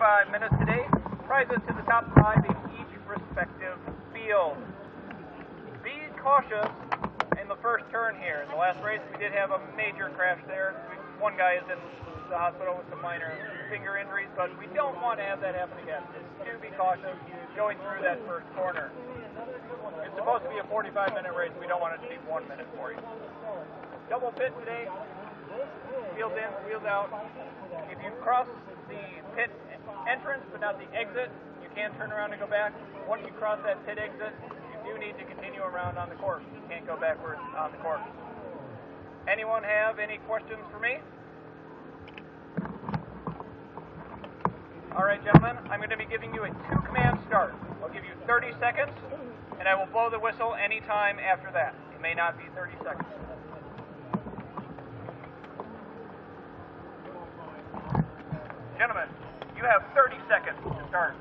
45 minutes today. Prizes to the top five in each respective field. Be cautious in the first turn here. In the last race, we did have a major crash there. One guy is in the hospital with some minor finger injuries, but we don't want to have that happen again. Do be cautious going through that first corner. It's supposed to be a 45 minute race. We don't want it to be one minute for you. Double pit today. Wheels in, wheels out. If you cross the pit entrance but not the exit, you can turn around and go back. Once you cross that pit exit, you do need to continue around on the course. You can't go backwards on the course. Anyone have any questions for me? All right, gentlemen, I'm going to be giving you a two command start. I'll give you 30 seconds, and I will blow the whistle anytime after that. It may not be 30 seconds. Gentlemen, you have 30 seconds to start.